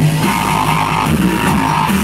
Yeah.